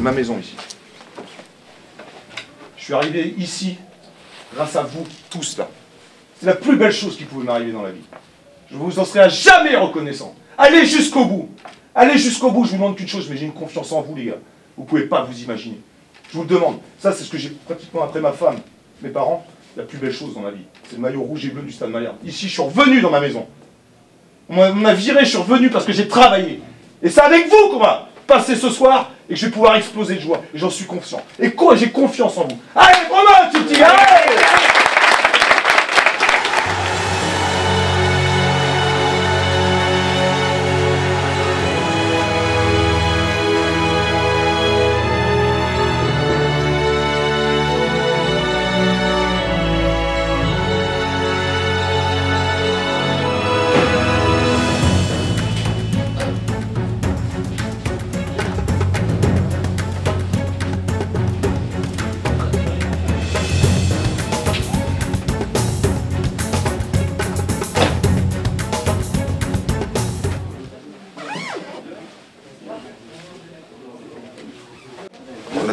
ma maison ici. Je suis arrivé ici grâce à vous tous là. C'est la plus belle chose qui pouvait m'arriver dans la vie. Je vous en serai à jamais reconnaissant. Allez jusqu'au bout. Allez jusqu'au bout. Je vous demande qu'une chose, mais j'ai une confiance en vous, les gars. Vous pouvez pas vous imaginer. Je vous le demande. Ça, c'est ce que j'ai pratiquement après ma femme, mes parents. La plus belle chose dans ma vie, c'est le maillot rouge et bleu du Stade Malherbe. Ici, je suis revenu dans ma maison. On m'a- viré, je suis revenu parce que j'ai travaillé. Et c'est avec vous qu'on passer ce soir et que je vais pouvoir exploser de joie. J'en suis conscient. Et quoi, j'ai confiance en vous. Allez, Romain, Titi, allez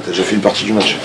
t'as déjà fait une partie du match.